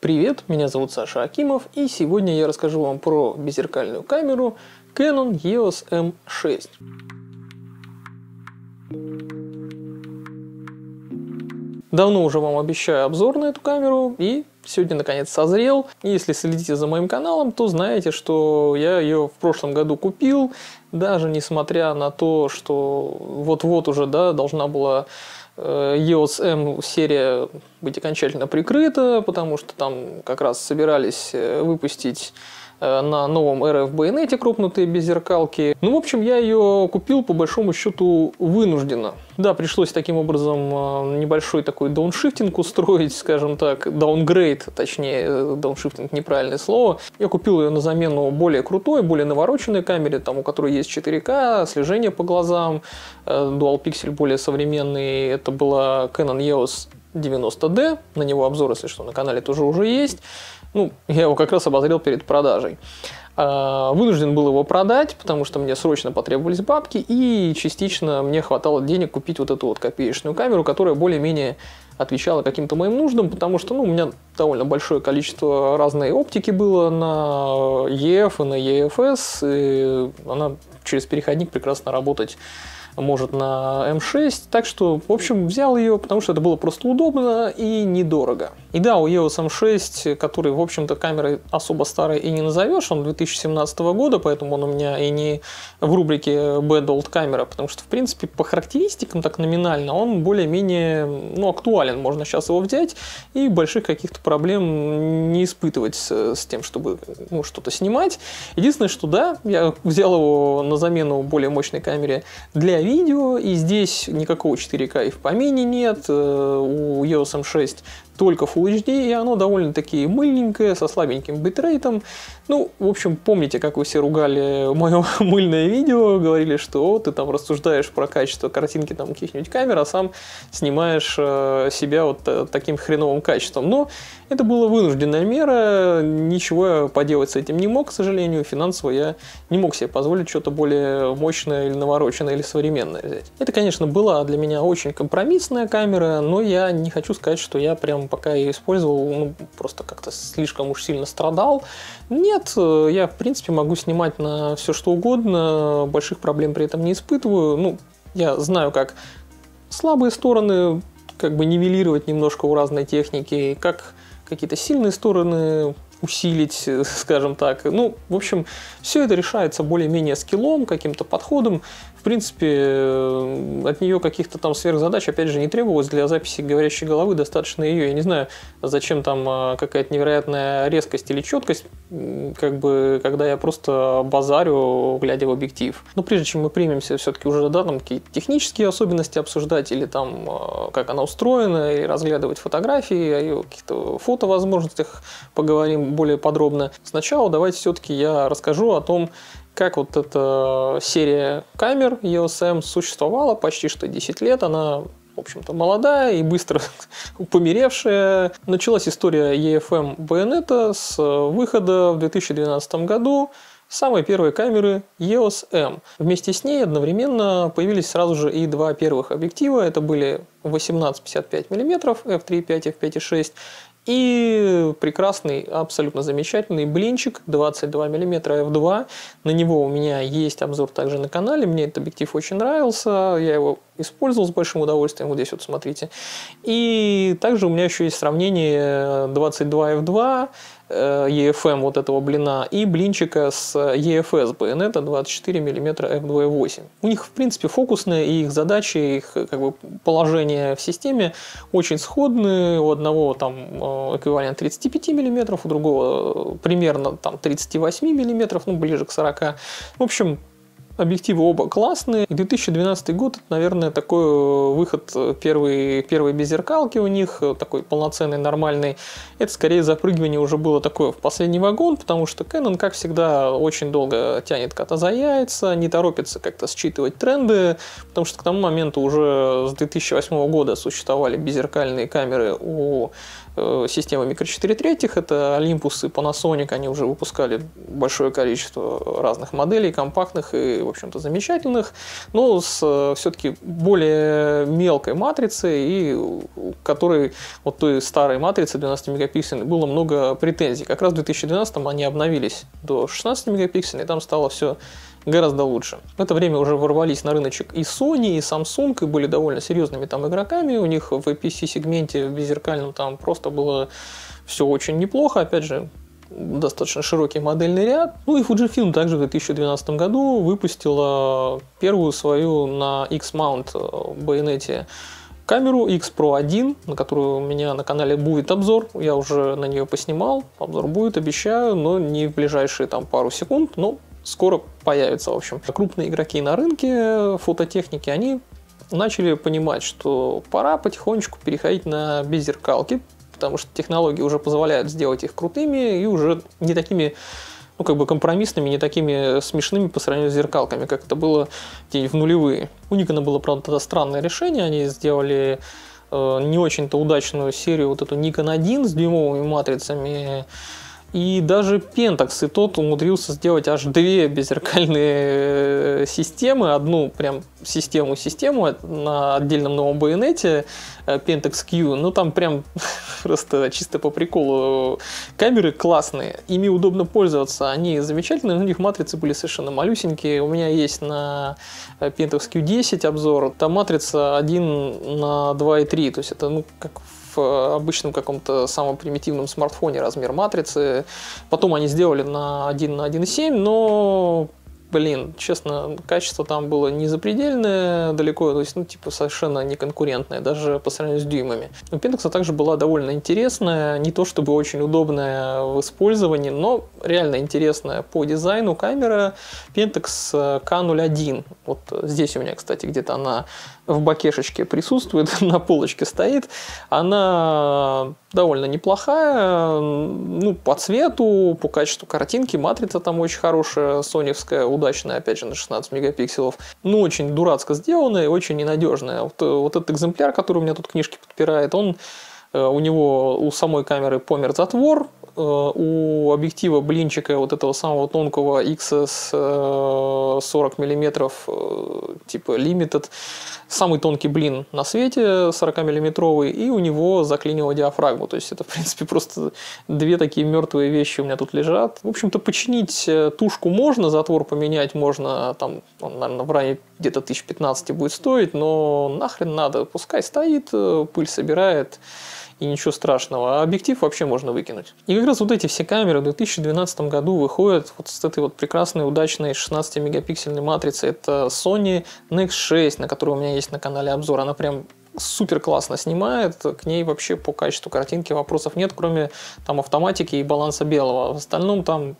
Привет, меня зовут Саша Акимов, и сегодня я расскажу вам про беззеркальную камеру Canon EOS M6. Давно уже вам обещаю обзор на эту камеру, и сегодня наконец созрел. Если следите за моим каналом, то знаете, что я ее в прошлом году купил, даже несмотря на то, что вот-вот уже да, должна была EOS M серия быть окончательно прикрыта, потому что там как раз собирались э, выпустить Э, на новом RF байонете кропнутые беззеркалки. Ну, в общем, я ее купил по большому счету вынужденно. Да, пришлось таким образом э, небольшой такой дауншифтинг устроить, скажем так, даунгрейд, точнее, э, дауншифтинг неправильное слово. Я купил ее на замену более крутой, более навороченной камере, там, у которой есть 4К, слежение по глазам, Dual Pixel более современный. Это была Canon EOS 90D, на него обзор, если что, на канале тоже уже есть. Ну, я его как раз обозрел перед продажей. А, вынужден был его продать, потому что мне срочно потребовались бабки, и частично мне хватало денег купить вот эту вот копеечную камеру, которая более-менее отвечала каким-то моим нуждам, потому что ну, у меня довольно большое количество разной оптики было на EF и на EFS, и она через переходник прекрасно работать может на М6. Так что, в общем, взял ее, потому что это было просто удобно и недорого. И да, у EOS M6, который, в общем-то, камерой особо старой и не назовешь, он 2017 года, поэтому он у меня и не в рубрике Bad Old Camera, потому что, в принципе, по характеристикам так номинально он более-менее ну, актуален. Можно сейчас его взять и больших каких-то проблем не испытывать с, с тем, чтобы ну, что-то снимать. Единственное, что да, я взял его на замену более мощной камере для видео, и здесь никакого 4К и в помине нет. Э, у EOS M6 только Full HD, и оно довольно-таки мыльненькое, со слабеньким битрейтом. Ну, в общем, помните, как вы все ругали мое мыльное видео, говорили, что ты там рассуждаешь про качество картинки там каких-нибудь камер, а сам снимаешь э, себя вот э, таким хреновым качеством. Но это была вынужденная мера, ничего я поделать с этим не мог, к сожалению, финансово я не мог себе позволить что-то более мощное или навороченное или современное взять. Это, конечно, была для меня очень компромиссная камера, но я не хочу сказать, что я прям пока я использовал, ну, просто как-то слишком уж сильно страдал. Нет, э, я, в принципе, могу снимать на все что угодно, больших проблем при этом не испытываю. Ну, я знаю, как слабые стороны как бы нивелировать немножко у разной техники, как какие-то сильные стороны усилить, скажем так. Ну, в общем, все это решается более-менее скиллом, каким-то подходом. В принципе, э, от нее каких-то там сверхзадач, опять же, не требовалось. Для записи говорящей головы достаточно ее. Я не знаю, зачем там а, какая-то невероятная резкость или четкость, как бы, когда я просто базарю, глядя в объектив. Но прежде чем мы примемся все-таки уже, да, там какие-то технические особенности обсуждать, или там, а, как она устроена, и разглядывать фотографии, о ее каких-то фотовозможностях поговорим более подробно. Сначала давайте все-таки я расскажу о том, как вот эта серия камер EOS M существовала почти что 10 лет. Она в общем-то, молодая и быстро померевшая. Началась история EFM байонета с выхода в 2012 году самой первой камеры EOS M. Вместе с ней одновременно появились сразу же и два первых объектива. Это были 18-55 мм f3.5 и f5.6 и прекрасный, абсолютно замечательный блинчик 22 мм f2. На него у меня есть обзор также на канале. Мне этот объектив очень нравился. Я его использовал с большим удовольствием. Вот здесь вот смотрите. И также у меня еще есть сравнение 22 f2 EFM вот этого блина и блинчика с EFS байонета 24 мм f2.8. У них, в принципе, фокусные, и их задачи, их как бы, положение в системе очень сходны. У одного там э, эквивалент 35 мм, у другого примерно там 38 мм, ну, ближе к 40. В общем, Объективы оба классные. И 2012 год, это, наверное, такой э, выход э, первой, первой беззеркалки у них, э, такой полноценный, нормальный. Это скорее запрыгивание уже было такое в последний вагон, потому что Canon, как всегда, очень долго тянет кота за яйца, не торопится как-то считывать тренды, потому что к тому моменту уже с 2008 года существовали беззеркальные камеры у системы микро 4 третьих. Это Olympus и Panasonic. Они уже выпускали большое количество разных моделей, компактных и, в общем-то, замечательных. Но с э, все-таки более мелкой матрицей, и у которой вот той старой матрицы 12 мегапиксельной было много претензий. Как раз в 2012 они обновились до 16 мегапиксельной, и там стало все гораздо лучше. В это время уже ворвались на рыночек и Sony, и Samsung, и были довольно серьезными там игроками. У них в APC-сегменте в беззеркальном там просто было все очень неплохо. Опять же, достаточно широкий модельный ряд. Ну и Fujifilm также в 2012 году выпустила первую свою на X-Mount байонете камеру X Pro 1, на которую у меня на канале будет обзор. Я уже на нее поснимал. Обзор будет, обещаю, но не в ближайшие там пару секунд, но скоро появится, в общем. Крупные игроки на рынке фототехники, они начали понимать, что пора потихонечку переходить на беззеркалки, потому что технологии уже позволяют сделать их крутыми и уже не такими ну, как бы компромиссными, не такими смешными по сравнению с зеркалками, как это было в нулевые. У Никона было, правда, тогда странное решение. Они сделали э, не очень-то удачную серию, вот эту Nikon 1 с дюймовыми матрицами, и даже Pentax и тот умудрился сделать аж две беззеркальные э, системы. Одну прям систему-систему на отдельном новом байонете э, Pentax Q. Ну там прям просто чисто по приколу камеры классные. Ими удобно пользоваться. Они замечательные, у них матрицы были совершенно малюсенькие. У меня есть на э, Pentax Q10 обзор. Там матрица 1 на 2,3. То есть это ну как в обычном каком-то самом примитивном смартфоне размер матрицы. Потом они сделали на 1 на 1.7, но блин, честно, качество там было не запредельное далеко, то есть, ну, типа, совершенно не конкурентное, даже по сравнению с дюймами. У Pentax также была довольно интересная, не то чтобы очень удобная в использовании, но реально интересная по дизайну камера Pentax K01. Вот здесь у меня, кстати, где-то она в бакешечке присутствует, на полочке стоит. Она довольно неплохая, ну, по цвету, по качеству картинки, матрица там очень хорошая, соневская, удачная, опять же, на 16 мегапикселов. Ну, очень дурацко сделанная, очень ненадежная. Вот, вот этот экземпляр, который у меня тут книжки подпирает, он э, у него у самой камеры помер затвор, Э, у объектива блинчика вот этого самого тонкого XS 40 миллиметров типа Limited. Самый тонкий блин на свете 40 миллиметровый и у него заклинила диафрагму. То есть это в принципе просто две такие мертвые вещи у меня тут лежат. В общем-то починить э, тушку можно затвор поменять можно там он, наверное в районе где-то 1015 будет стоить но нахрен надо пускай стоит э, пыль собирает и ничего страшного. А объектив вообще можно выкинуть. И как раз вот эти все камеры в 2012 году выходят вот с этой вот прекрасной, удачной 16-мегапиксельной матрицы. Это Sony Nex 6, на которой у меня есть на канале обзор. Она прям супер классно снимает, к ней вообще по качеству картинки вопросов нет, кроме там автоматики и баланса белого. В остальном там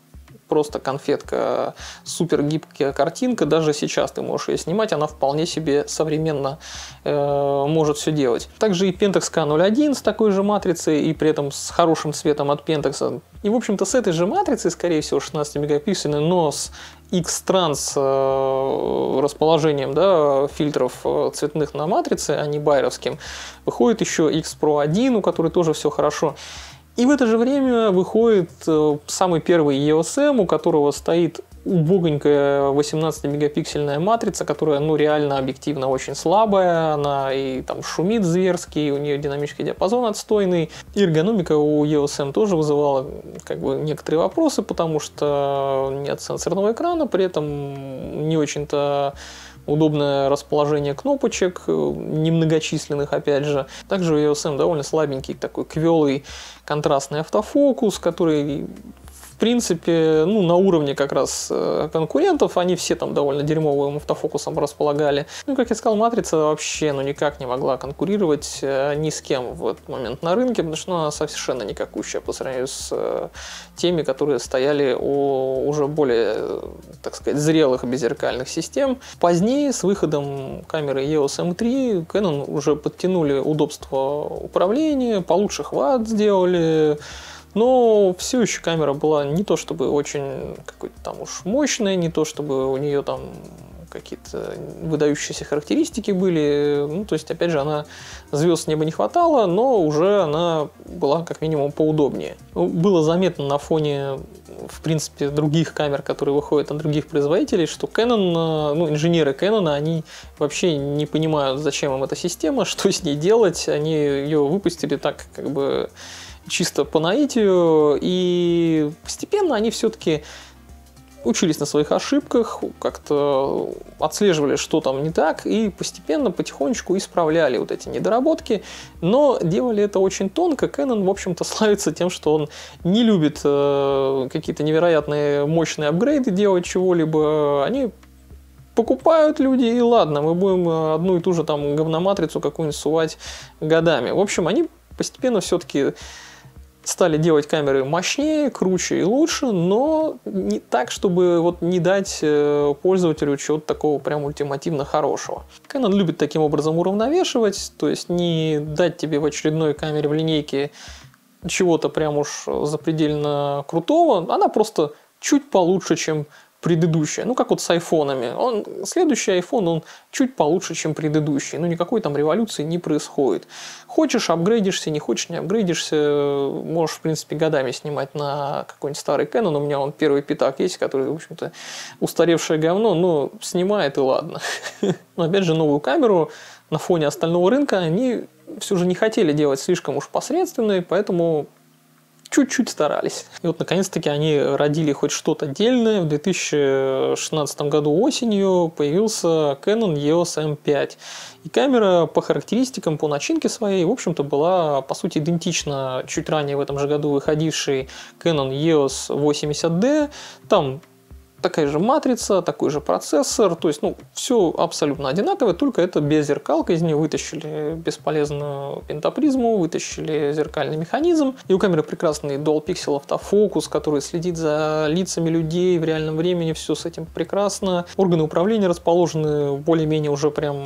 просто конфетка, супер гибкая картинка. Даже сейчас ты можешь ее снимать, она вполне себе современно э, может все делать. Также и Pentax K01 с такой же матрицей и при этом с хорошим цветом от Pentax. И, в общем-то, с этой же матрицей, скорее всего, 16 мегапиксельной, но с X-Trans э, расположением да, фильтров э, цветных на матрице, а не байеровским, выходит еще X Pro 1, у которой тоже все хорошо. И в это же время выходит э, самый первый EOS M, у которого стоит убогонькая 18-мегапиксельная матрица, которая, ну, реально объективно очень слабая, она и там шумит зверски, у нее динамический диапазон отстойный. И эргономика у EOS M тоже вызывала как бы некоторые вопросы, потому что нет сенсорного экрана, при этом не очень-то удобное расположение кнопочек, э, немногочисленных, опять же. Также у EOS довольно слабенький такой квелый контрастный автофокус, который принципе, ну, на уровне как раз э, конкурентов, они все там довольно дерьмовым автофокусом располагали. Ну, как я сказал, Матрица вообще, ну, никак не могла конкурировать э, ни с кем в этот момент на рынке, потому что она совершенно никакущая по сравнению с э, теми, которые стояли у уже более, так сказать, зрелых беззеркальных систем. Позднее, с выходом камеры EOS M3, Canon уже подтянули удобство управления, получше хват сделали, но все еще камера была не то чтобы очень какой-то там уж мощная, не то чтобы у нее там какие-то выдающиеся характеристики были. Ну, то есть, опять же, она звезд неба не хватало, но уже она была как минимум поудобнее. Ну, было заметно на фоне, в принципе, других камер, которые выходят от других производителей, что Canon, ну, инженеры Canon, они вообще не понимают, зачем им эта система, что с ней делать. Они ее выпустили так, как бы чисто по наитию, и постепенно они все-таки учились на своих ошибках, как-то отслеживали, что там не так, и постепенно, потихонечку исправляли вот эти недоработки, но делали это очень тонко. Canon, в общем-то, славится тем, что он не любит э, какие-то невероятные мощные апгрейды делать чего-либо. Они покупают люди, и ладно, мы будем одну и ту же там говноматрицу какую-нибудь сувать годами. В общем, они постепенно все-таки стали делать камеры мощнее, круче и лучше, но не так, чтобы вот не дать э, пользователю чего-то такого прям ультимативно хорошего. Canon любит таким образом уравновешивать, то есть не дать тебе в очередной камере в линейке чего-то прям уж запредельно крутого, она просто чуть получше, чем предыдущая. Ну, как вот с айфонами. Он, следующий iPhone, он чуть получше, чем предыдущий. Ну, никакой там революции не происходит. Хочешь, апгрейдишься, не хочешь, не апгрейдишься. Можешь, в принципе, годами снимать на какой-нибудь старый Canon. У меня он первый пятак есть, который, в общем-то, устаревшее говно, но снимает и ладно. Но, опять же, новую камеру на фоне остального рынка они все же не хотели делать слишком уж посредственной, поэтому чуть-чуть старались. И вот наконец-таки они родили хоть что-то отдельное. В 2016 году осенью появился Canon EOS M5. И камера по характеристикам, по начинке своей, в общем-то, была, по сути, идентична чуть ранее в этом же году выходившей Canon EOS 80D. Там такая же матрица, такой же процессор, то есть, ну, все абсолютно одинаковое, только это без зеркалка, из нее вытащили бесполезную пентапризму, вытащили зеркальный механизм, и у камеры прекрасный Dual Pixel автофокус, который следит за лицами людей в реальном времени, все с этим прекрасно. Органы управления расположены более-менее уже прям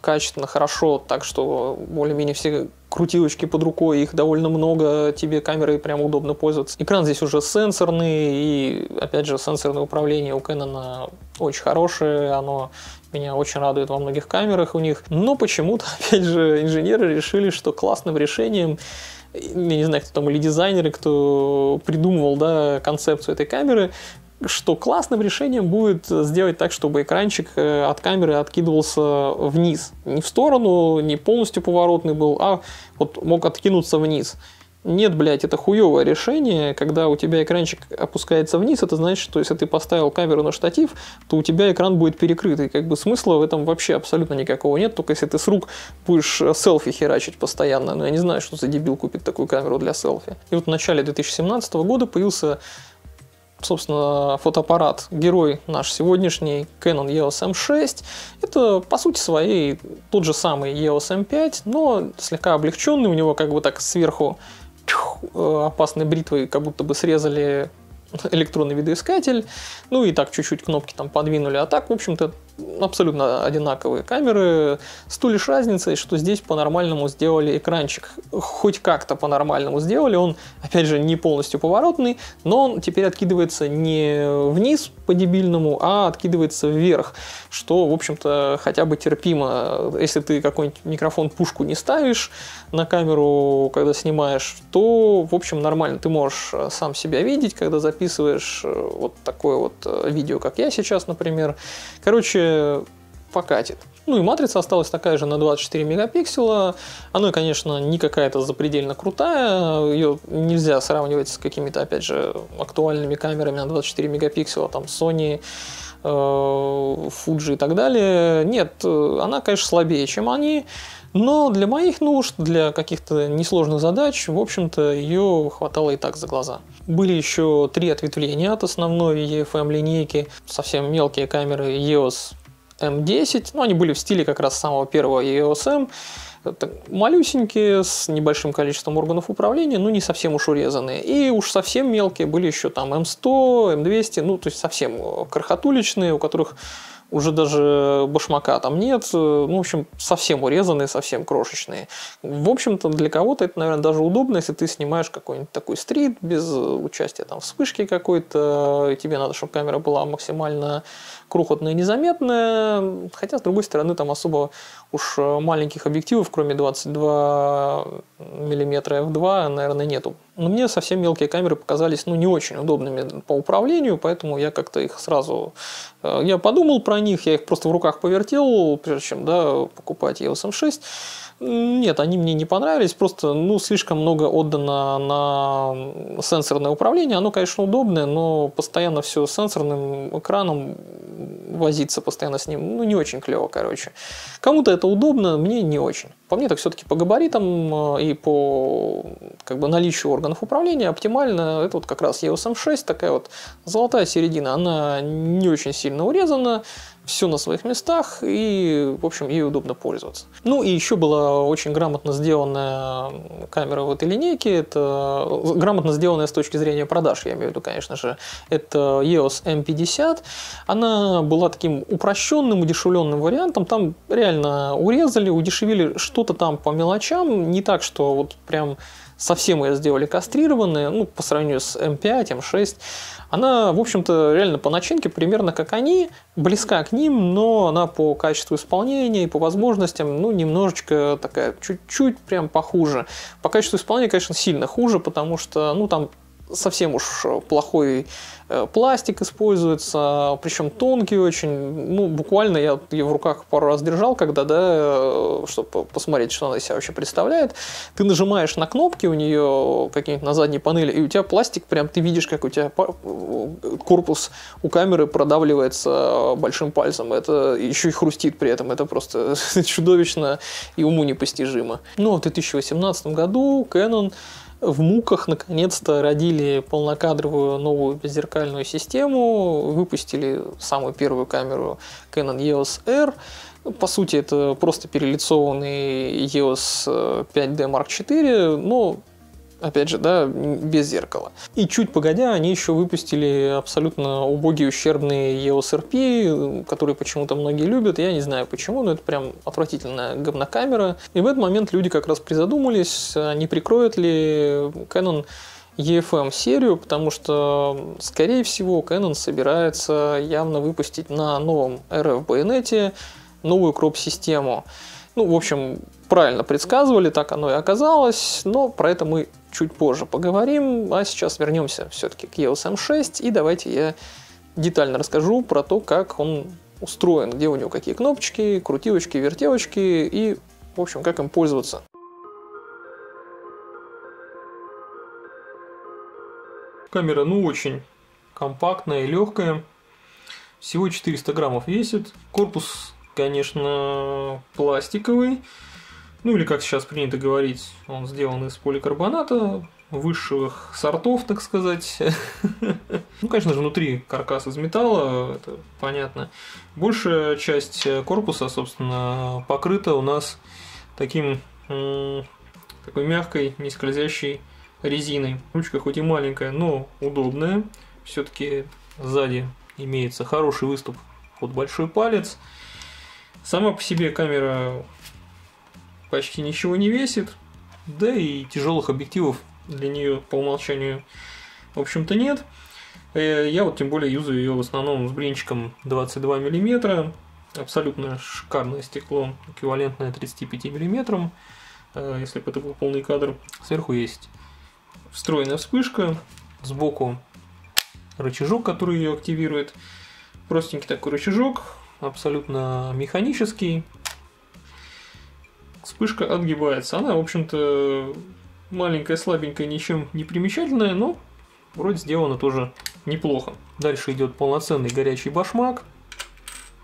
качественно, хорошо, так что более-менее все крутилочки под рукой, их довольно много, тебе камерой прям удобно пользоваться. Экран здесь уже сенсорный, и опять же сенсорное управление у Canon очень хорошее, оно меня очень радует во многих камерах у них. Но почему-то, опять же, инженеры решили, что классным решением я не знаю, кто там, или дизайнеры, кто придумывал да, концепцию этой камеры, что классным решением будет сделать так, чтобы экранчик э, от камеры откидывался вниз. Не в сторону, не полностью поворотный был, а вот мог откинуться вниз. Нет, блядь, это хуевое решение, когда у тебя экранчик опускается вниз, это значит, что если ты поставил камеру на штатив, то у тебя экран будет перекрытый. Как бы смысла в этом вообще абсолютно никакого нет, только если ты с рук будешь селфи херачить постоянно. Но я не знаю, что за дебил купит такую камеру для селфи. И вот в начале 2017 года появился собственно, фотоаппарат, герой наш сегодняшний, Canon EOS M6. Это, по сути своей, тот же самый EOS M5, но слегка облегченный, у него как бы так сверху э, опасной бритвой как будто бы срезали электронный видоискатель, ну и так чуть-чуть кнопки там подвинули, а так, в общем-то, абсолютно одинаковые камеры, с той лишь разницей, что здесь по-нормальному сделали экранчик. Хоть как-то по-нормальному сделали, он, опять же, не полностью поворотный, но он теперь откидывается не вниз по-дебильному, а откидывается вверх, что, в общем-то, хотя бы терпимо. Если ты какой-нибудь микрофон-пушку не ставишь на камеру, когда снимаешь, то, в общем, нормально. Ты можешь сам себя видеть, когда записываешь э, вот такое вот э, видео, как я сейчас, например. Короче, покатит. Ну и матрица осталась такая же на 24 мегапикселя. Она, конечно, не какая-то запредельно крутая. Ее нельзя сравнивать с какими-то, опять же, актуальными камерами на 24 мегапикселя, там Sony, э, Fuji и так далее. Нет, она, конечно, слабее, чем они. Но для моих нужд, для каких-то несложных задач, в общем-то, ее хватало и так за глаза. Были еще три ответвления от основной EFM линейки, совсем мелкие камеры EOS M10, но они были в стиле как раз самого первого EOS M, малюсенькие, с небольшим количеством органов управления, но не совсем уж урезанные. И уж совсем мелкие были еще там M100, M200, ну то есть совсем крохотуличные, у которых уже даже башмака там нет, ну, в общем, совсем урезанные, совсем крошечные. В общем-то, для кого-то это, наверное, даже удобно, если ты снимаешь какой-нибудь такой стрит без участия там вспышки какой-то, и тебе надо, чтобы камера была максимально крохотная и незаметная, хотя, с другой стороны, там особо уж маленьких объективов, кроме 22 мм f2, наверное, нету. Но мне совсем мелкие камеры показались ну, не очень удобными по управлению, поэтому я как-то их сразу... Э, я подумал про них, я их просто в руках повертел, прежде чем да, покупать EOS M6. Нет, они мне не понравились, просто ну, слишком много отдано на сенсорное управление. Оно, конечно, удобное, но постоянно все сенсорным экраном возиться постоянно с ним, ну, не очень клево, короче. Кому-то это удобно, мне не очень. По мне так все-таки по габаритам э, и по как бы, наличию органов управления оптимально. Это вот как раз EOS M6, такая вот золотая середина. Она не очень сильно урезана, все на своих местах, и, в общем, ей удобно пользоваться. Ну, и еще была очень грамотно сделанная камера в этой линейке. Это грамотно сделанная с точки зрения продаж, я имею в виду, конечно же. Это EOS M50. Она была таким упрощенным, удешевленным вариантом. Там реально урезали, удешевили что-то там по мелочам. Не так, что вот прям совсем ее сделали кастрированные, ну, по сравнению с M5, M6 она, в общем-то, реально по начинке примерно как они, близка к ним, но она по качеству исполнения и по возможностям, ну, немножечко такая, чуть-чуть прям похуже. По качеству исполнения, конечно, сильно хуже, потому что, ну, там совсем уж плохой Э, пластик используется, причем тонкий очень. Ну, буквально я ее в руках пару раз держал, когда, да, э, чтобы посмотреть, что она из себя вообще представляет. Ты нажимаешь на кнопки у нее какие-нибудь на задней панели, и у тебя пластик, прям ты видишь, как у тебя э, корпус у камеры продавливается большим пальцем. Это еще и хрустит при этом. Это просто чудовищно и уму непостижимо. Ну, в 2018 году Canon в муках наконец-то родили полнокадровую новую беззеркальную систему, выпустили самую первую камеру Canon EOS R. По сути, это просто перелицованный EOS 5D Mark IV, но опять же, да, без зеркала. И чуть погодя, они еще выпустили абсолютно убогий, ущербный EOS RP, который почему-то многие любят. Я не знаю почему, но это прям отвратительная говнокамера. И в этот момент люди как раз призадумались, не прикроет ли Canon EFM серию, потому что, скорее всего, Canon собирается явно выпустить на новом RF байонете новую кроп-систему. Ну, в общем, правильно предсказывали, так оно и оказалось, но про это мы чуть позже поговорим, а сейчас вернемся все-таки к EOS M6 и давайте я детально расскажу про то, как он устроен, где у него какие кнопочки, крутилочки, вертелочки и, в общем, как им пользоваться. Камера, ну, очень компактная и легкая. Всего 400 граммов весит. Корпус, конечно, пластиковый. Ну или как сейчас принято говорить, он сделан из поликарбоната высших сортов, так сказать. Ну, конечно же, внутри каркас из металла, это понятно. Большая часть корпуса, собственно, покрыта у нас таким такой мягкой, не скользящей резиной. Ручка хоть и маленькая, но удобная. Все-таки сзади имеется хороший выступ под большой палец. Сама по себе камера почти ничего не весит, да и тяжелых объективов для нее по умолчанию, в общем-то, нет. Э, я вот тем более юзаю ее в основном с блинчиком 22 мм, абсолютно шикарное стекло, эквивалентное 35 мм, э, если бы это был полный кадр. Сверху есть встроенная вспышка, сбоку рычажок, который ее активирует. Простенький такой рычажок, абсолютно механический, вспышка отгибается. Она, в общем-то, маленькая, слабенькая, ничем не примечательная, но вроде сделано тоже неплохо. Дальше идет полноценный горячий башмак.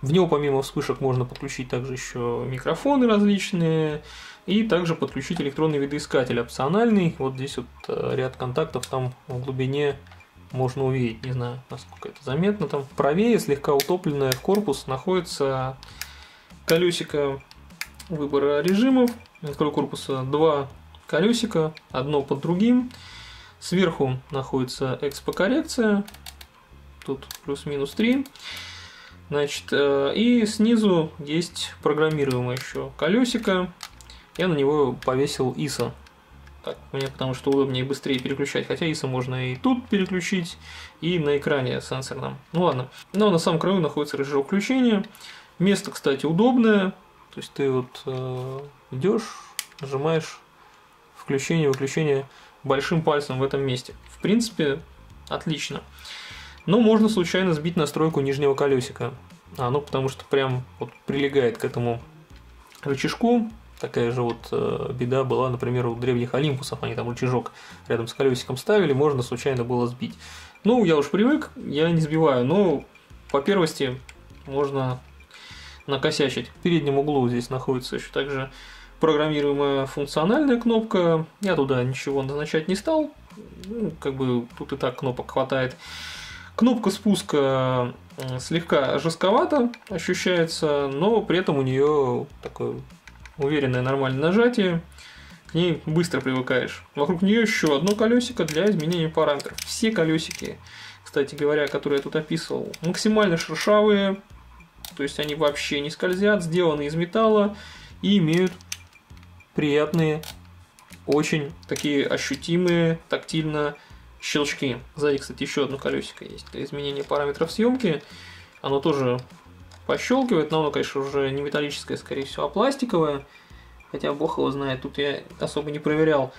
В него помимо вспышек можно подключить также еще микрофоны различные и также подключить электронный видоискатель опциональный. Вот здесь вот э, ряд контактов там в глубине можно увидеть, не знаю, насколько это заметно. Там правее, слегка утопленная в корпус, находится колесико выбора режимов. Открою корпуса два колесика, одно под другим. Сверху находится экспо-коррекция. Тут плюс-минус 3. Значит, э, и снизу есть программируемое еще колесико. Я на него повесил ISO. Так, мне потому что удобнее и быстрее переключать. Хотя ISO можно и тут переключить, и на экране сенсорном. Ну ладно. Но на самом краю находится режим включения. Место, кстати, удобное. То есть ты вот э, идешь, нажимаешь включение, выключение большим пальцем в этом месте. В принципе, отлично. Но можно случайно сбить настройку нижнего колесика. А, ну потому что прям вот прилегает к этому рычажку. Такая же вот э, беда была, например, у древних Олимпусов. Они там рычажок рядом с колесиком ставили, можно случайно было сбить. Ну, я уж привык, я не сбиваю, но по первости можно накосячить. В переднем углу здесь находится еще также программируемая функциональная кнопка. Я туда ничего назначать не стал. Ну, как бы тут и так кнопок хватает. Кнопка спуска слегка жестковато ощущается, но при этом у нее такое уверенное нормальное нажатие. К ней быстро привыкаешь. Вокруг нее еще одно колесико для изменения параметров. Все колесики, кстати говоря, которые я тут описывал, максимально шершавые, то есть они вообще не скользят, сделаны из металла и имеют приятные, очень такие ощутимые, тактильно щелчки. Сзади, кстати, еще одно колесико есть для изменения параметров съемки. Оно тоже пощелкивает, но оно, конечно, уже не металлическое, скорее всего, а пластиковое. Хотя бог его знает, тут я особо не проверял.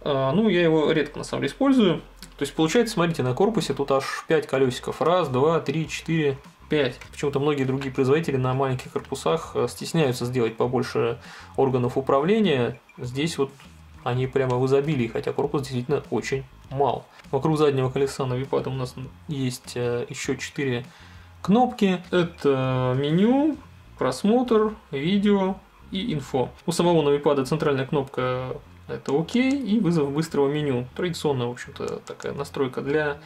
А, ну, я его редко, на самом деле, использую. То есть, получается, смотрите, на корпусе тут аж 5 колесиков. Раз, два, три, четыре, 5. Почему-то многие другие производители на маленьких корпусах э, стесняются сделать побольше органов управления. Здесь вот они прямо в изобилии, хотя корпус действительно очень мал. Вокруг заднего колеса на випаде у нас есть э, еще 4 кнопки. Это меню, просмотр, видео и инфо. У самого навипада центральная кнопка это ОК и вызов быстрого меню. Традиционная, в общем-то, такая настройка для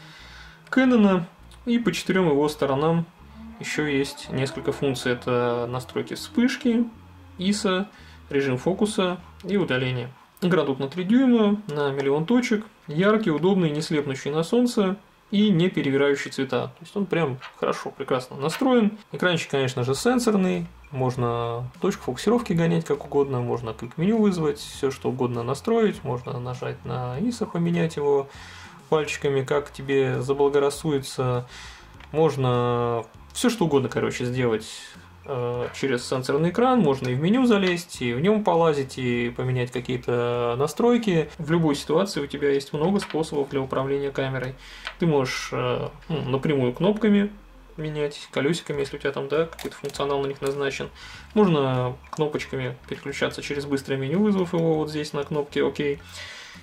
Canon. И по четырем его сторонам еще есть несколько функций. Это настройки вспышки, ISO, режим фокуса и удаления. Экран тут на 3 дюйма, на миллион точек, яркий, удобный, не слепнущий на солнце и не перевирающий цвета. То есть он прям хорошо, прекрасно настроен. Экранчик, конечно же, сенсорный, можно точку фокусировки гонять как угодно, можно клик-меню вызвать, все что угодно настроить, можно нажать на ISO, поменять его пальчиками, как тебе заблагорассудится. Можно все что угодно, короче, сделать через сенсорный экран, можно и в меню залезть, и в нем полазить, и поменять какие-то настройки. В любой ситуации у тебя есть много способов для управления камерой. Ты можешь э, ну, напрямую кнопками менять, колесиками, если у тебя там да, какой-то функционал на них назначен. Можно кнопочками переключаться через быстрое меню, вызвав его вот здесь на кнопке ОК.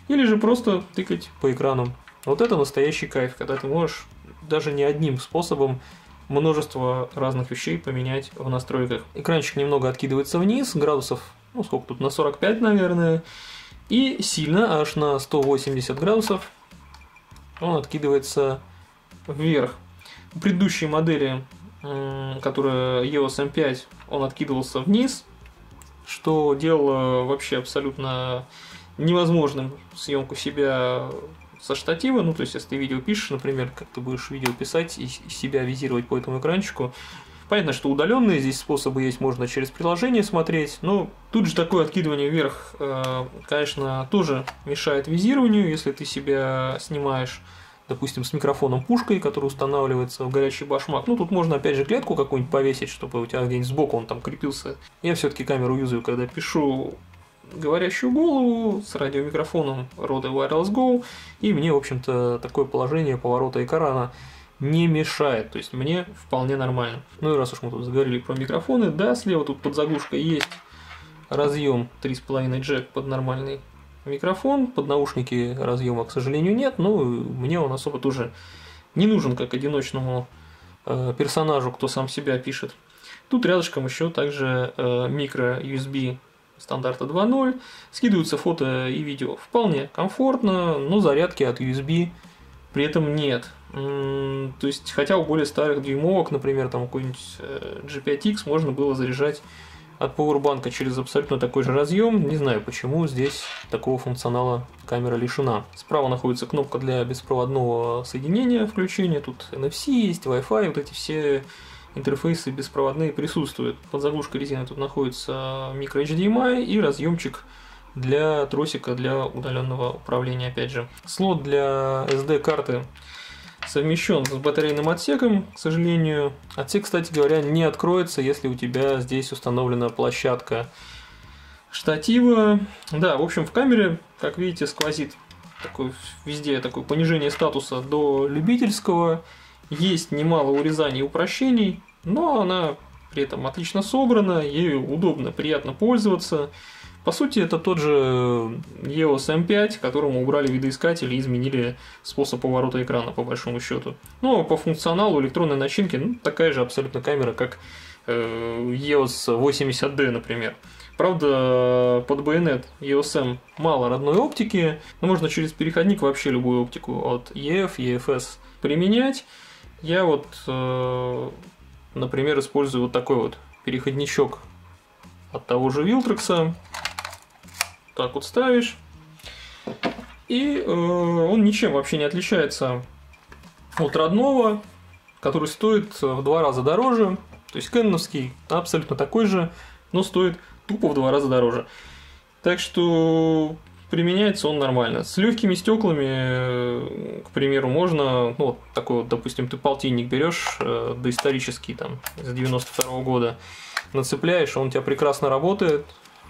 Или же просто тыкать по экрану. Вот это настоящий кайф, когда ты можешь даже не одним способом множество разных вещей поменять в настройках. Экранчик немного откидывается вниз, градусов, ну сколько тут, на 45, наверное, и сильно, аж на 180 градусов, он откидывается вверх. В предыдущей модели, которая EOS M5, он откидывался вниз, что делало вообще абсолютно невозможным съемку себя со штатива, ну, то есть, если ты видео пишешь, например, как ты будешь видео писать и себя визировать по этому экранчику, Понятно, что удаленные здесь способы есть, можно через приложение смотреть, но тут же такое откидывание вверх, э, конечно, тоже мешает визированию, если ты себя снимаешь, допустим, с микрофоном пушкой, который устанавливается в горячий башмак. Ну, тут можно, опять же, клетку какую-нибудь повесить, чтобы у тебя где-нибудь сбоку он там крепился. Я все-таки камеру юзаю, когда пишу говорящую голову с радиомикрофоном рода Wireless Go, и мне, в общем-то, такое положение поворота экрана не мешает, то есть мне вполне нормально. Ну и раз уж мы тут заговорили про микрофоны, да, слева тут под заглушкой есть разъем 3,5 джек под нормальный микрофон, под наушники разъема, к сожалению, нет, но мне он особо тоже не нужен как одиночному э, персонажу, кто сам себя пишет. Тут рядышком еще также э, микро USB стандарта 2.0, скидываются фото и видео вполне комфортно, но зарядки от USB при этом нет. То есть, хотя у более старых дюймовок, например, там какой-нибудь э, G5X можно было заряжать от Powerbank через абсолютно такой же разъем. Не знаю, почему здесь такого функционала камера лишена. Справа находится кнопка для беспроводного соединения, включения. Тут NFC есть, Wi-Fi, вот эти все интерфейсы беспроводные присутствуют. Под заглушкой резины тут находится микро HDMI и разъемчик для тросика для удаленного управления опять же. Слот для SD-карты совмещен с батарейным отсеком, к сожалению. Отсек, кстати говоря, не откроется, если у тебя здесь установлена площадка штатива. Да, в общем, в камере, как видите, сквозит такой, везде такое понижение статуса до любительского. Есть немало урезаний и упрощений, но она при этом отлично собрана, ею удобно, приятно пользоваться. По сути, это тот же EOS M5, которому убрали видоискатель и изменили способ поворота экрана, по большому счету. Но по функционалу электронной начинки ну, такая же абсолютно камера, как э, EOS 80D, например. Правда, под байонет EOS M мало родной оптики, но можно через переходник вообще любую оптику от EF, EFS применять. Я вот, э, например, использую вот такой вот переходничок от того же Viltrex так вот ставишь. И э, он ничем вообще не отличается от родного, который стоит в два раза дороже. То есть кэноновский абсолютно такой же, но стоит тупо в два раза дороже. Так что применяется он нормально. С легкими стеклами, к примеру, можно, ну, вот такой вот, допустим, ты полтинник берешь, э, доисторический, там, с 92 -го года, нацепляешь, он у тебя прекрасно работает,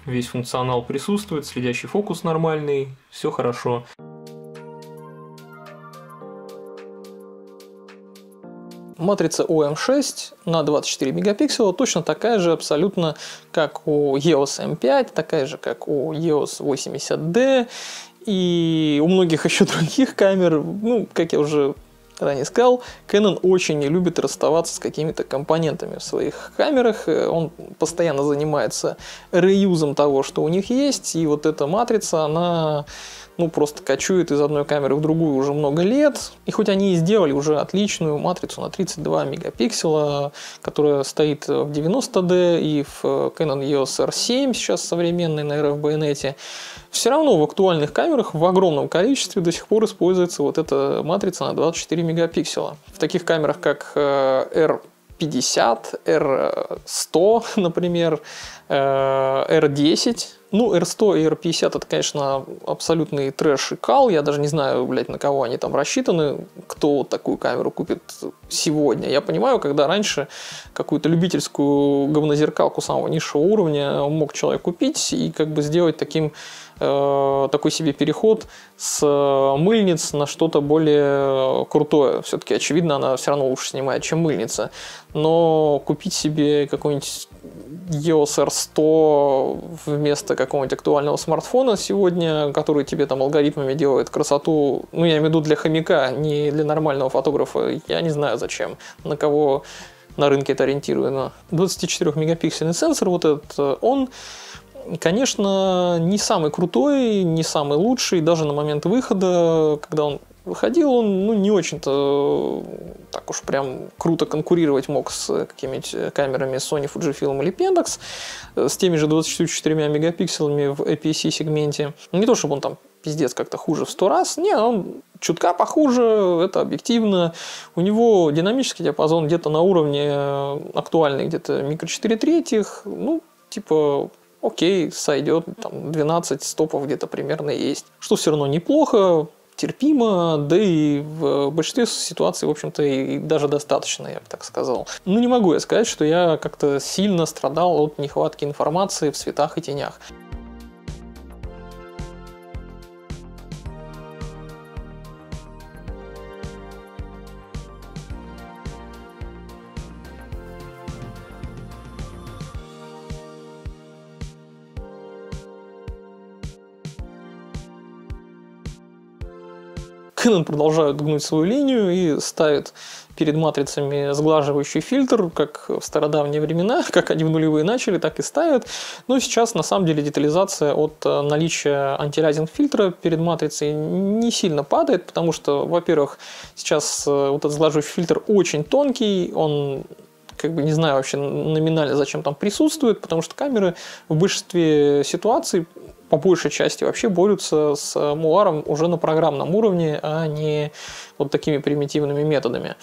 весь функционал присутствует, следящий фокус нормальный, все хорошо. Матрица OM6 на 24 мегапикселя точно такая же абсолютно, как у EOS M5, такая же, как у EOS 80D и у многих еще других камер. Ну, как я уже ранее сказал, Canon очень не любит расставаться с какими-то компонентами в своих камерах. Э, он постоянно занимается реюзом того, что у них есть. И вот эта матрица, она ну, просто кочует из одной камеры в другую уже много лет. И хоть они и сделали уже отличную матрицу на 32 мегапикселя, которая стоит в 90D и в Canon EOS R7 сейчас современный на RF байонете, все равно в актуальных камерах в огромном количестве до сих пор используется вот эта матрица на 24 мегапикселя. В таких камерах, как R50, R100, например, R10, ну, R100 и R50 это, конечно, абсолютный трэш и кал. Я даже не знаю, блядь, на кого они там рассчитаны, кто такую камеру купит сегодня. Я понимаю, когда раньше какую-то любительскую говнозеркалку самого низшего уровня мог человек купить и как бы сделать таким Э, такой себе переход с э, мыльниц на что-то более крутое. Все-таки, очевидно, она все равно лучше снимает, чем мыльница. Но купить себе какой-нибудь EOS R100 вместо какого-нибудь актуального смартфона сегодня, который тебе там алгоритмами делает красоту, ну, я имею в виду для хомяка, не для нормального фотографа, я не знаю зачем, на кого на рынке это ориентировано. 24-мегапиксельный сенсор, вот этот, он конечно, не самый крутой, не самый лучший, даже на момент выхода, когда он выходил, он ну, не очень-то так уж прям круто конкурировать мог с какими-нибудь камерами Sony, Fujifilm или Pentax, с теми же 24 мегапикселами в APS-сегменте. Не то, чтобы он там пиздец как-то хуже в сто раз. Не, он чутка похуже, это объективно. У него динамический диапазон где-то на уровне актуальный, где-то микро 4 третьих. Ну, типа окей, сойдет, там 12 стопов где-то примерно есть. Что все равно неплохо, терпимо, да и в большинстве ситуаций, в общем-то, и даже достаточно, я бы так сказал. Ну, не могу я сказать, что я как-то сильно страдал от нехватки информации в цветах и тенях. Canon продолжают гнуть свою линию и ставят перед матрицами сглаживающий фильтр, как в стародавние времена, как они в нулевые начали, так и ставят. Но сейчас, на самом деле, детализация от э, наличия антилязинг фильтра перед матрицей не сильно падает, потому что, во-первых, сейчас э, вот этот сглаживающий фильтр очень тонкий, он как бы не знаю вообще номинально, зачем там присутствует, потому что камеры в большинстве ситуаций по большей части вообще борются с муаром уже на программном уровне, а не вот такими примитивными методами.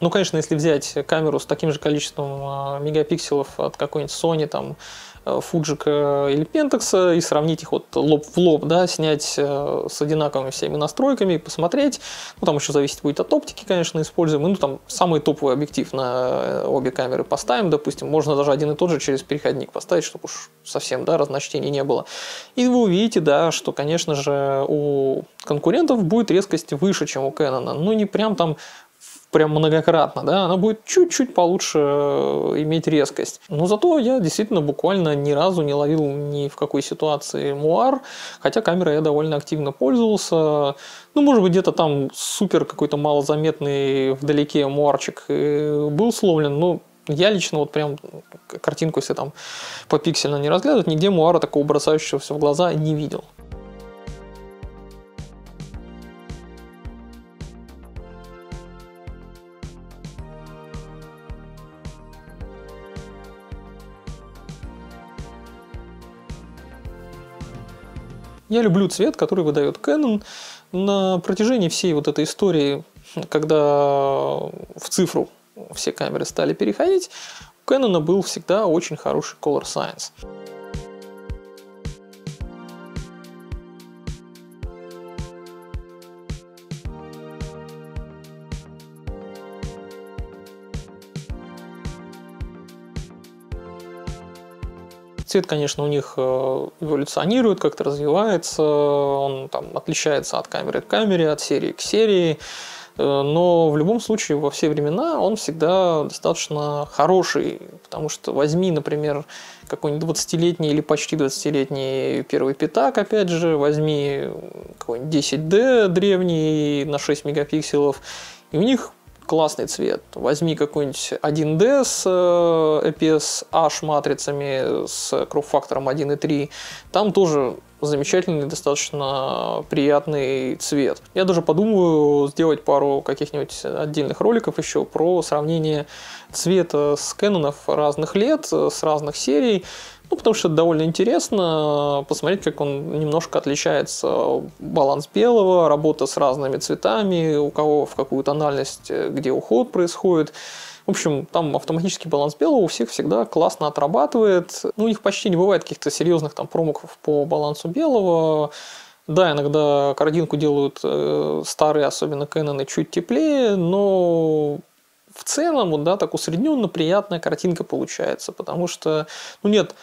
Ну, конечно, если взять камеру с таким же количеством а, мегапикселов от какой-нибудь Sony, там, Фуджика или Pentax и сравнить их вот лоб в лоб, да, снять э, с одинаковыми всеми настройками, посмотреть. Ну, там еще зависит будет от оптики, конечно, используем. Ну, там самый топовый объектив на э, обе камеры поставим, допустим. Можно даже один и тот же через переходник поставить, чтобы уж совсем, да, разночтений не было. И вы увидите, да, что, конечно же, у конкурентов будет резкость выше, чем у Canon. Ну, не прям там прям многократно, да, она будет чуть-чуть получше э, иметь резкость. Но зато я действительно буквально ни разу не ловил ни в какой ситуации муар, хотя камерой я довольно активно пользовался. Ну, может быть, где-то там супер какой-то малозаметный вдалеке муарчик э, был словлен, но я лично вот прям картинку, если там по пиксельно не разглядывать, нигде муара такого бросающегося в глаза не видел. Я люблю цвет, который выдает Canon. На протяжении всей вот этой истории, когда в цифру все камеры стали переходить, у Canon был всегда очень хороший color science. Цвет, конечно, у них э, эволюционирует, как-то развивается, он там отличается от камеры к камере, от серии к серии, э, но в любом случае во все времена он всегда достаточно хороший, потому что возьми, например, какой-нибудь 20-летний или почти 20-летний первый пятак, опять же, возьми какой-нибудь 10D древний на 6 мегапикселов, и у них классный цвет. Возьми какой-нибудь 1D с EPS э, H матрицами с круг-фактором 1.3. Там тоже замечательный, достаточно приятный цвет. Я даже подумаю сделать пару каких-нибудь отдельных роликов еще про сравнение цвета с Кэнонов разных лет, с разных серий. Ну, потому что это довольно интересно посмотреть, как он немножко отличается. Баланс белого, работа с разными цветами, у кого в какую тональность, где уход происходит. В общем, там автоматический баланс белого у всех всегда классно отрабатывает. Ну, у них почти не бывает каких-то серьезных там промоков по балансу белого. Да, иногда картинку делают э, старые, особенно Canon, чуть теплее, но в целом, вот, да, так усредненно приятная картинка получается, потому что, ну, нет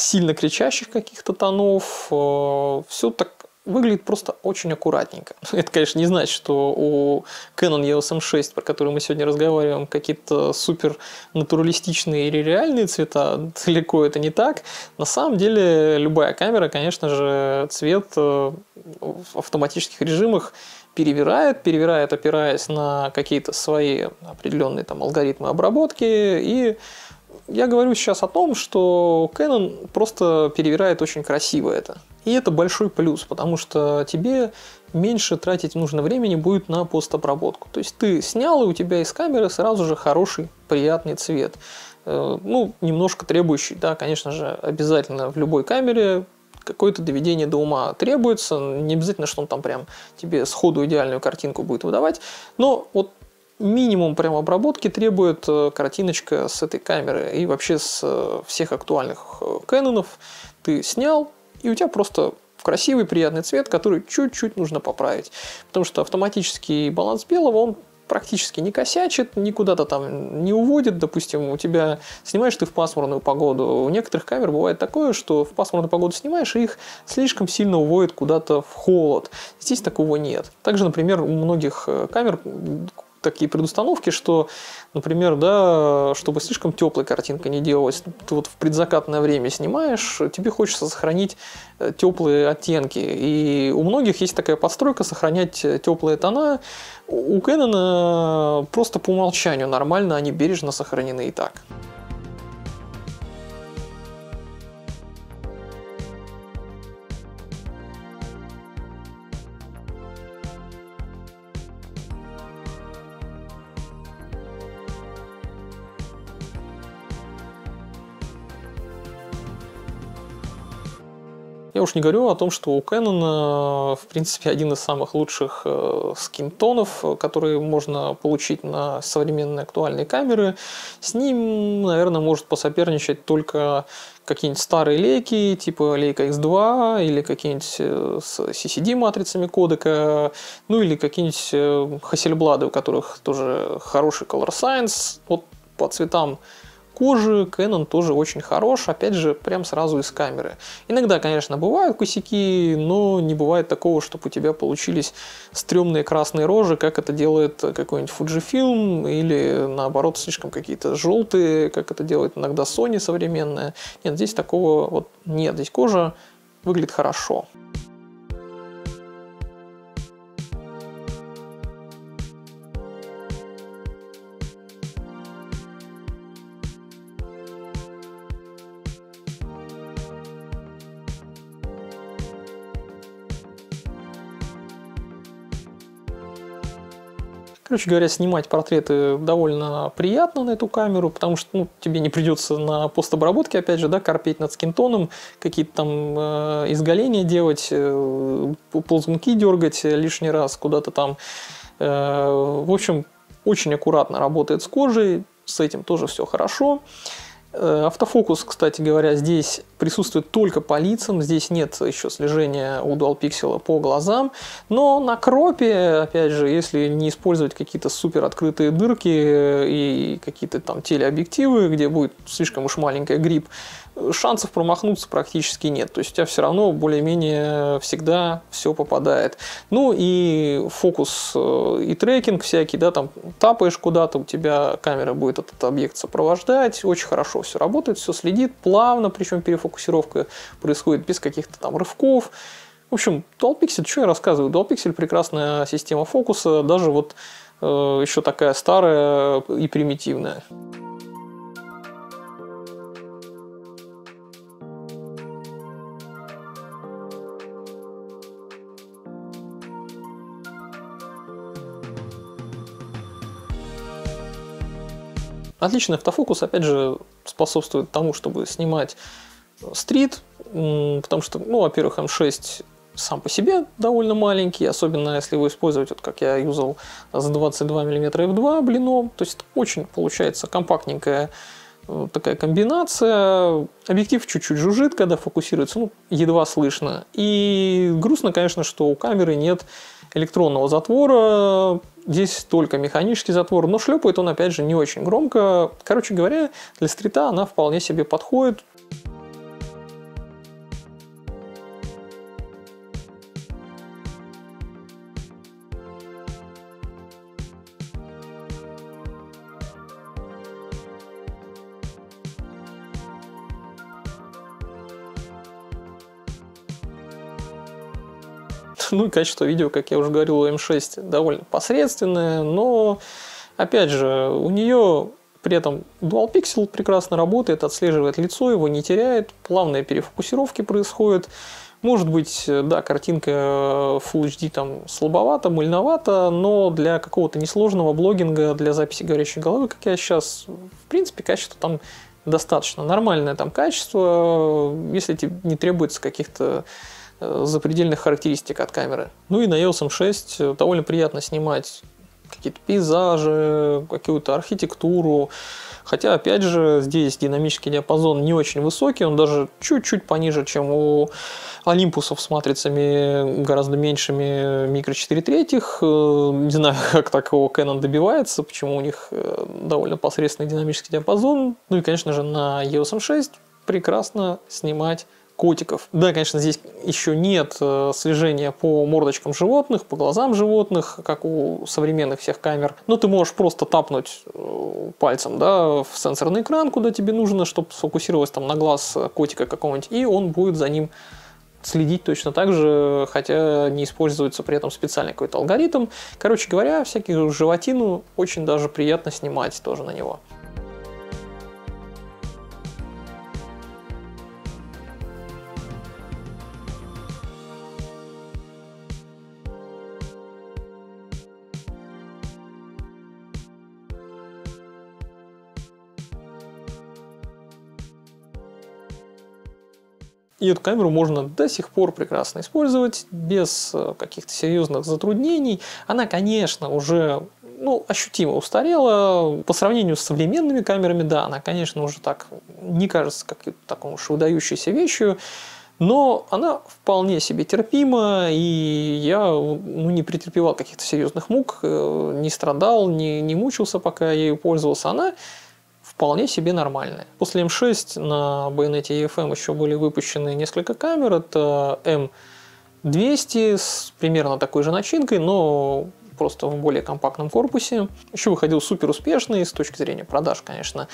сильно кричащих каких-то тонов. Э, Все так выглядит просто очень аккуратненько. Это, конечно, не значит, что у Canon EOS M6, про который мы сегодня разговариваем, какие-то супер натуралистичные или реальные цвета. Далеко это не так. На самом деле, любая камера, конечно же, цвет э, в автоматических режимах перевирает, перевирает, опираясь на какие-то свои определенные там алгоритмы обработки и я говорю сейчас о том, что Canon просто перевирает очень красиво это. И это большой плюс, потому что тебе меньше тратить нужно времени будет на постобработку. То есть ты снял, и у тебя из камеры сразу же хороший, приятный цвет. Э, ну, немножко требующий, да, конечно же, обязательно в любой камере какое-то доведение до ума требуется. Не обязательно, что он там прям тебе сходу идеальную картинку будет выдавать. Но вот минимум прям обработки требует э, картиночка с этой камеры и вообще с э, всех актуальных Кэнонов. Ты снял, и у тебя просто красивый, приятный цвет, который чуть-чуть нужно поправить. Потому что автоматический баланс белого, он практически не косячит, никуда-то там не уводит. Допустим, у тебя снимаешь ты в пасмурную погоду. У некоторых камер бывает такое, что в пасмурную погоду снимаешь, и их слишком сильно уводит куда-то в холод. Здесь такого нет. Также, например, у многих э, камер такие предустановки, что, например, да, чтобы слишком теплая картинка не делалась, ты вот в предзакатное время снимаешь, тебе хочется сохранить э, теплые оттенки. И у многих есть такая подстройка сохранять э, теплые тона. У Canon просто по умолчанию нормально, они бережно сохранены и так. Я уж не говорю о том, что у Canon, в принципе, один из самых лучших э, скинтонов, которые можно получить на современные актуальные камеры. С ним, наверное, может посоперничать только какие-нибудь старые лейки, типа лейка X2 или какие-нибудь э, с CCD матрицами кодека, ну или какие-нибудь Hasselblad, у которых тоже хороший color science. Вот по цветам кожи Canon тоже очень хорош, опять же, прям сразу из камеры. Иногда, конечно, бывают косяки, но не бывает такого, чтобы у тебя получились стрёмные красные рожи, как это делает какой-нибудь Fujifilm, или наоборот слишком какие-то желтые, как это делает иногда Sony современная. Нет, здесь такого вот нет, здесь кожа выглядит хорошо. Короче говоря, снимать портреты довольно приятно на эту камеру, потому что ну, тебе не придется на постобработке, опять же, да, корпеть над скинтоном, какие-то там э, изгаления делать, э, ползунки дергать лишний раз куда-то там. Э, в общем, очень аккуратно работает с кожей, с этим тоже все хорошо. Э, автофокус, кстати говоря, здесь присутствует только по лицам, здесь нет еще слежения у Dual Pixel по глазам, но на кропе, опять же, если не использовать какие-то супер открытые дырки и какие-то там телеобъективы, где будет слишком уж маленькая грипп, шансов промахнуться практически нет. То есть у тебя все равно более-менее всегда все попадает. Ну и фокус э, и трекинг всякий, да, там тапаешь куда-то, у тебя камера будет этот объект сопровождать, очень хорошо все работает, все следит плавно, причем перефокусировка происходит без каких-то там рывков. В общем, Dual что я рассказываю? Dual прекрасная система фокуса, даже вот э, еще такая старая и примитивная. Отличный автофокус, опять же, способствует тому, чтобы снимать стрит, потому что, ну, во-первых, М6 сам по себе довольно маленький, особенно если его использовать, вот как я юзал за 22 мм f2 блином, то есть очень получается компактненькая э, такая комбинация. Объектив чуть-чуть жужжит, когда фокусируется, ну, едва слышно. И грустно, конечно, что у камеры нет электронного затвора, Здесь только механический затвор, но шлепает он, опять же, не очень громко. Короче говоря, для стрита она вполне себе подходит. Ну и качество видео, как я уже говорил, у M6 довольно посредственное, но опять же, у нее при этом Dual Pixel прекрасно работает, отслеживает лицо, его не теряет, плавные перефокусировки происходят. Может быть, да, картинка Full HD там слабовата, мыльновата, но для какого-то несложного блогинга, для записи говорящей головы, как я сейчас, в принципе, качество там достаточно нормальное там качество, если тебе не требуется каких-то Э, запредельных характеристик от камеры. Ну и на EOS M6 довольно приятно снимать какие-то пейзажи, какую-то архитектуру. Хотя, опять же, здесь динамический диапазон не очень высокий, он даже чуть-чуть пониже, чем у Олимпусов с матрицами гораздо меньшими микро 4 третьих. Э, не знаю, как такого Canon добивается, почему у них э, довольно посредственный динамический диапазон. Ну и, конечно же, на EOS M6 прекрасно снимать котиков. Да, конечно, здесь еще нет э, слежения по мордочкам животных, по глазам животных, как у современных всех камер. Но ты можешь просто тапнуть э, пальцем да, в сенсорный экран, куда тебе нужно, чтобы сфокусировалось там на глаз котика какого-нибудь, и он будет за ним следить точно так же, хотя не используется при этом специальный какой-то алгоритм. Короче говоря, всяких животину очень даже приятно снимать тоже на него. И эту камеру можно до сих пор прекрасно использовать без э, каких-то серьезных затруднений. Она, конечно, уже ну, ощутимо устарела. По сравнению с современными камерами, да, она, конечно, уже так не кажется как такой уж выдающейся вещью. Но она вполне себе терпима, и я ну, не претерпевал каких-то серьезных мук, э, не страдал, не, не мучился, пока я ею пользовался. Она вполне себе нормальная. После М6 на байонете EFM еще были выпущены несколько камер. Это М200 с примерно такой же начинкой, но просто в более компактном корпусе. Еще выходил супер успешный с точки зрения продаж, конечно,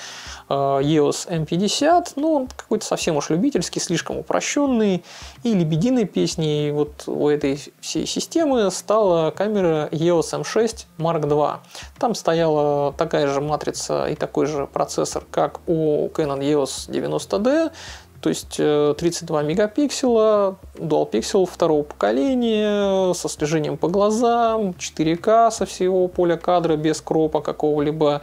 EOS M50, но он какой-то совсем уж любительский, слишком упрощенный. И лебединой песней вот у этой всей системы стала камера EOS M6 Mark II. Там стояла такая же матрица и такой же процессор, как у Canon EOS 90D, то есть 32 э, мегапикселя, Dual Pixel второго поколения, со слежением по глазам, 4К со всего поля кадра, без кропа какого-либо.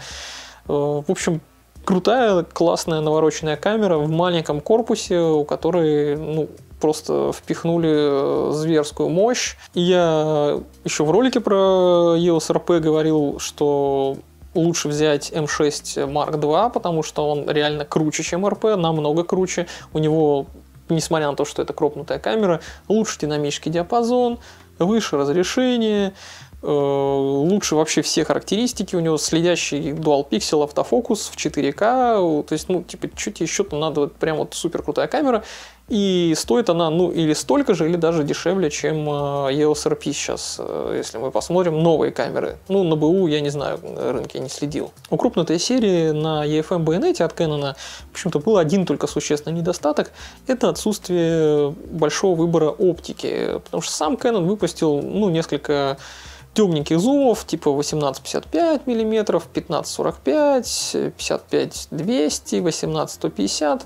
Э, в общем, крутая, классная навороченная камера в маленьком корпусе, у которой ну, просто впихнули э, зверскую мощь. И я еще в ролике про EOS RP говорил, что лучше взять M6 Mark II, потому что он реально круче, чем RP, намного круче. У него, несмотря на то, что это кропнутая камера, лучше динамический диапазон, выше разрешение, э, лучше вообще все характеристики, у него следящий Dual Pixel автофокус в 4К, то есть, ну, типа, чуть еще-то надо вот прям вот супер крутая камера, и стоит она, ну, или столько же, или даже дешевле, чем э, EOS RP сейчас, э, если мы посмотрим новые камеры. Ну, на БУ, я не знаю, на рынке не следил. У крупной серии на EFM байонете от Canon почему-то был один только существенный недостаток. Это отсутствие большого выбора оптики. Потому что сам Canon выпустил, ну, несколько темненьких зумов, типа 18-55 мм, 15-45, 55-200, 18-150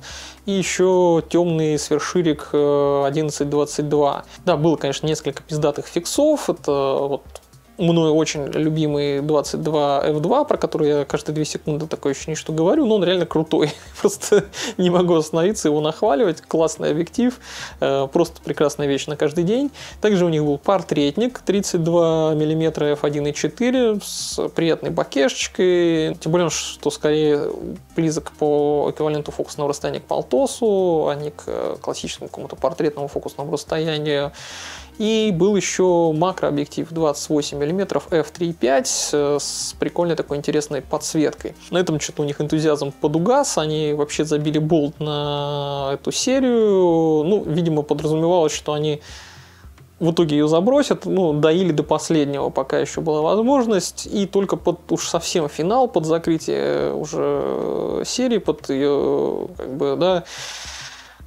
и еще темный сверхширик 11-22. Э, да, было, конечно, несколько пиздатых фиксов, это вот мной очень любимый 22 F2, про который я каждые 2 секунды такое ощущение, что говорю, но он реально крутой. Просто не могу остановиться его нахваливать. Классный объектив, э, просто прекрасная вещь на каждый день. Также у них был портретник 32 мм f1.4 с приятной бакешечкой. Тем более, что скорее близок по эквиваленту фокусного расстояния к полтосу, а не к классическому какому-то портретному фокусному расстоянию. И был еще макрообъектив 28 мм f3.5 с прикольной такой интересной подсветкой. На этом что-то у них энтузиазм подугас, они вообще забили болт на эту серию. Ну, видимо, подразумевалось, что они в итоге ее забросят, ну, доили до последнего, пока еще была возможность, и только под уж совсем финал, под закрытие уже серии, под ее, как бы, да,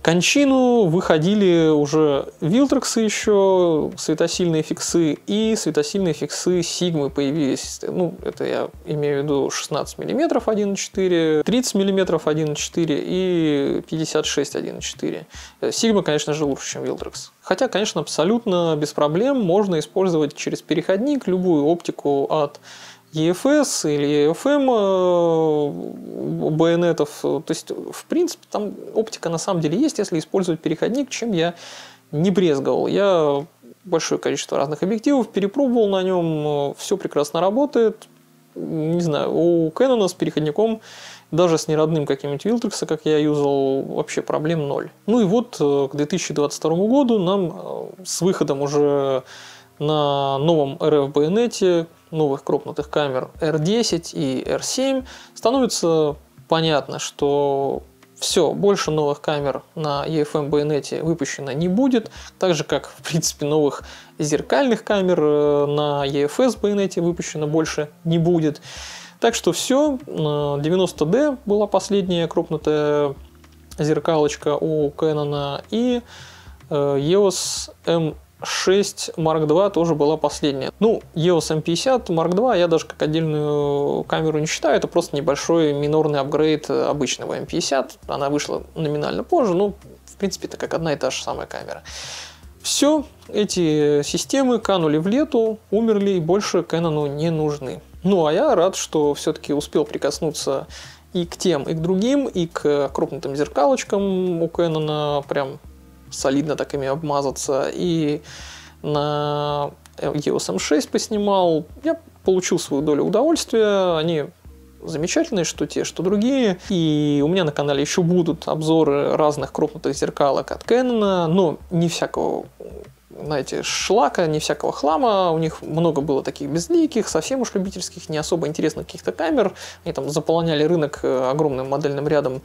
кончину выходили уже Вилтрексы еще, светосильные фиксы, и светосильные фиксы Сигмы появились. Ну, это я имею в виду 16 мм 1.4, 30 мм 1.4 и 56 1.4. Сигма, конечно же, лучше, чем Вилтрекс. Хотя, конечно, абсолютно без проблем можно использовать через переходник любую оптику от EFS или EFM э, байонетов. То есть, в принципе, там оптика на самом деле есть, если использовать переходник, чем я не брезговал. Я большое количество разных объективов перепробовал на нем, все прекрасно работает. Не знаю, у Canon с переходником даже с неродным каким-нибудь Вилтрекса, как я юзал, вообще проблем ноль. Ну и вот э, к 2022 году нам э, с выходом уже на новом RF байонете новых крупнутых камер R10 и R7 становится понятно, что все, больше новых камер на EFM байонете выпущено не будет, так же как, в принципе, новых зеркальных камер э, на EFS байонете выпущено больше не будет. Так что все, 90D была последняя крупнутая зеркалочка у Canon и э, EOS M 6 Mark II тоже была последняя. Ну, EOS M50 Mark II я даже как отдельную камеру не считаю, это просто небольшой минорный апгрейд обычного M50. Она вышла номинально позже, но в принципе это как одна и та же самая камера. Все, эти системы канули в лету, умерли и больше Canon не нужны. Ну, а я рад, что все-таки успел прикоснуться и к тем, и к другим, и к крупным зеркалочкам у Canon прям солидно так ими обмазаться. И на EOS M6 поснимал. Я получил свою долю удовольствия. Они замечательные, что те, что другие. И у меня на канале еще будут обзоры разных крупнутых зеркалок от Canon, но не всякого знаете, шлака, не всякого хлама. У них много было таких безликих, совсем уж любительских, не особо интересных каких-то камер. Они там заполоняли рынок э, огромным модельным рядом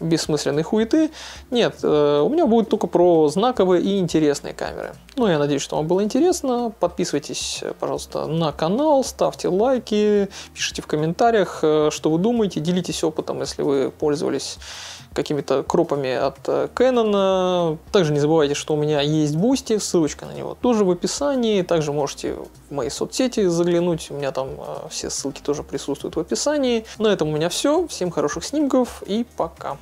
бессмысленной хуеты. Нет, э, у меня будет только про знаковые и интересные камеры. Ну, я надеюсь, что вам было интересно. Подписывайтесь, пожалуйста, на канал, ставьте лайки, пишите в комментариях, э, что вы думаете, делитесь опытом, если вы пользовались какими-то кропами от э, Canon. Также не забывайте, что у меня есть Бусти, ссылочка на него тоже в описании. Также можете в мои соцсети заглянуть, у меня там э, все ссылки тоже присутствуют в описании. На этом у меня все. Всем хороших снимков и пока.